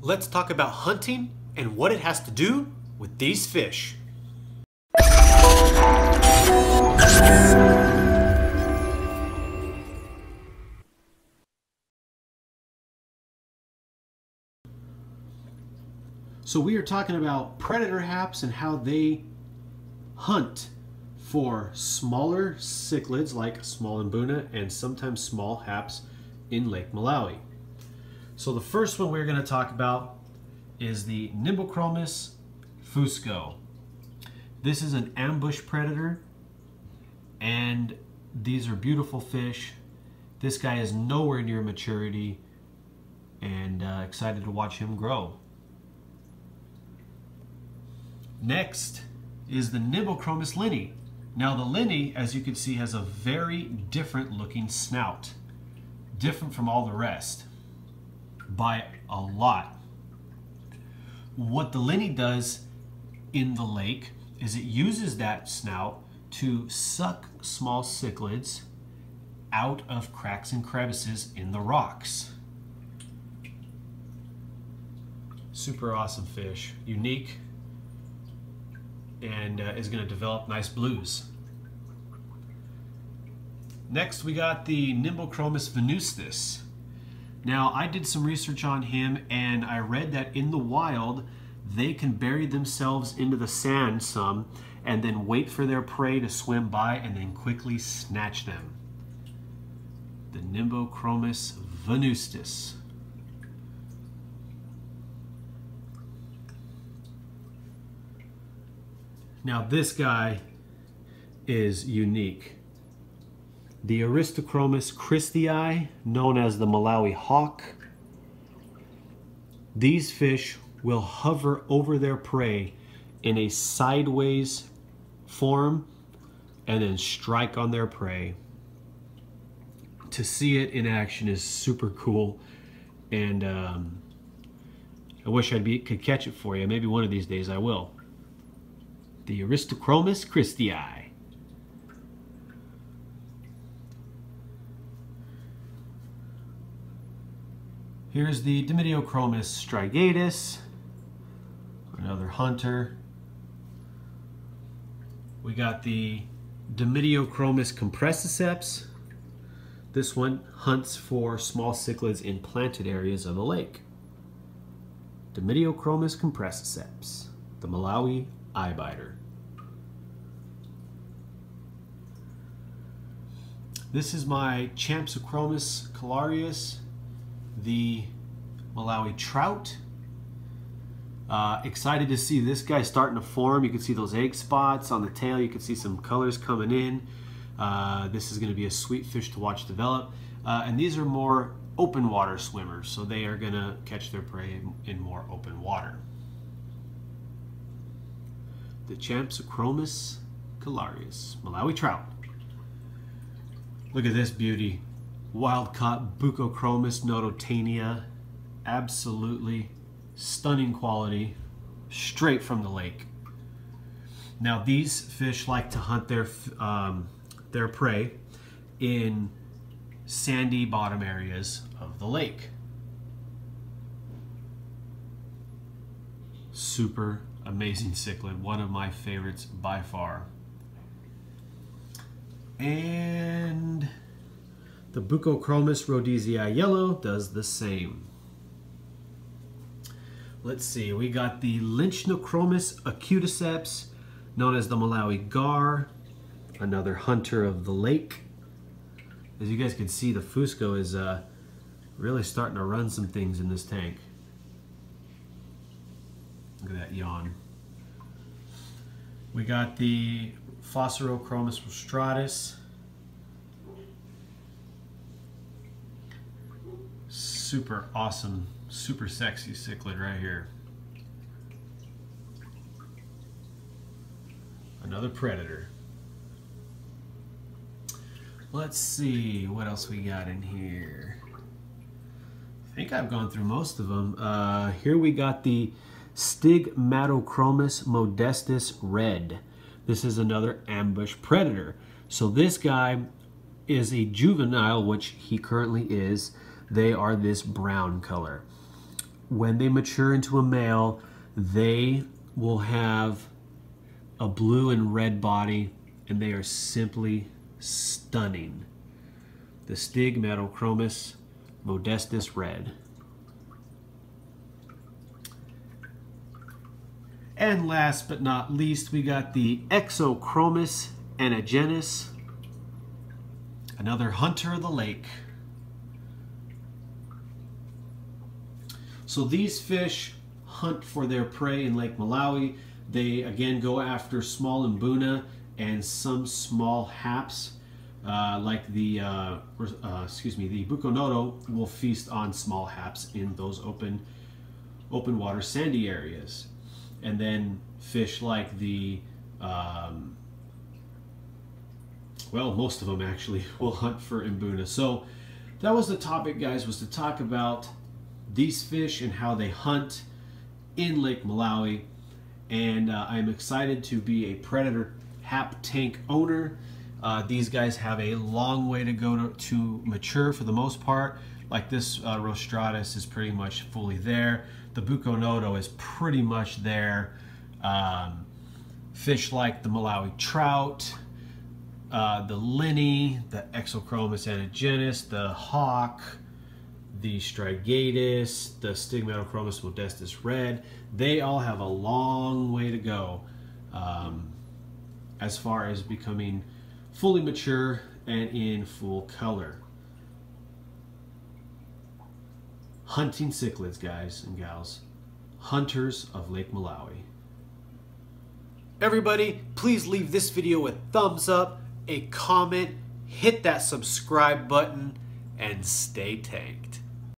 let's talk about hunting and what it has to do with these fish. So we are talking about predator haps and how they hunt for smaller cichlids like small mbuna and sometimes small haps in Lake Malawi. So the first one we're going to talk about is the Nimbochromis fusco. This is an ambush predator and these are beautiful fish. This guy is nowhere near maturity and uh, excited to watch him grow. Next is the Nimbochromis linni. Now the linni, as you can see, has a very different looking snout. Different from all the rest by a lot. What the linni does in the lake is it uses that snout to suck small cichlids out of cracks and crevices in the rocks. Super awesome fish, unique, and uh, is going to develop nice blues. Next we got the Nimbochromis venustus. Now I did some research on him and I read that in the wild they can bury themselves into the sand some and then wait for their prey to swim by and then quickly snatch them. The Nimbochromis venustus. Now this guy is unique. The Aristochromis christyi, known as the Malawi hawk. These fish will hover over their prey in a sideways form and then strike on their prey. To see it in action is super cool and um, I wish I could catch it for you. Maybe one of these days I will the Aristochromis christyi. Here's the Dimidiochromis strigatus, another hunter. We got the Dimidiochromis compressiceps. This one hunts for small cichlids in planted areas of the lake. Dimidiochromis compressiceps, the Malawi eye biter. This is my Champsochromis calarius, the Malawi trout. Uh, excited to see this guy starting to form. You can see those egg spots on the tail. You can see some colors coming in. Uh, this is going to be a sweet fish to watch develop. Uh, and these are more open water swimmers, so they are going to catch their prey in, more open water. The Champsochromis calarius, Malawi trout. Look at this beauty. Wild caught Buccochromis nototaenia. Absolutely stunning quality, straight from the lake. Now these fish like to hunt their, um, their prey in sandy bottom areas of the lake. Super amazing cichlid, one of my favorites by far. And the Buccochromis rhodesii yellow does the same. Let's see, we got the Lichnochromis acuticeps, known as the Malawi gar, another hunter of the lake. As you guys can see, the Fusco is uh, really starting to run some things in this tank. Look at that yawn. We got the Fossorochromis rostratus. Super awesome, super sexy cichlid right here. Another predator. Let's see what else we got in here. I think I've gone through most of them. Uh, here we got the Stigmatochromis modestus red. This is another ambush predator. So this guy is a juvenile, which he currently is. They are this brown color. when they mature into a male, they will have a blue and red body, and they are simply stunning. The Stigmatochromis modestus red. And last but not least, we got the Exochromis anagenys, another hunter of the lake. So these fish hunt for their prey in Lake Malawi. They again go after small mbuna and some small haps. Uh, like the uh, uh, excuse me, the bukonoto will feast on small haps in those open open water sandy areas, and then fish like the um, well, most of them actually will hunt for mbuna. So that was the topic, guys, was to talk about these fish and how they hunt in Lake Malawi. And uh, I'm excited to be a predator hap tank owner. Uh, these guys have a long way to go to, to mature for the most part. Like this uh, Rostratus is pretty much fully there. The Bukonoto is pretty much there. Um, fish like the Malawi trout, uh, the Linni, the Exochromis anagenys, the hawk, the Strigatus, the Stigmatochromis modestus red, they all have a long way to go um, as far as becoming fully mature and in full color. Hunting cichlids, guys and gals. Hunters of Lake Malawi. Everybody, please leave this video a thumbs up, a comment, hit that subscribe button, and stay tanked.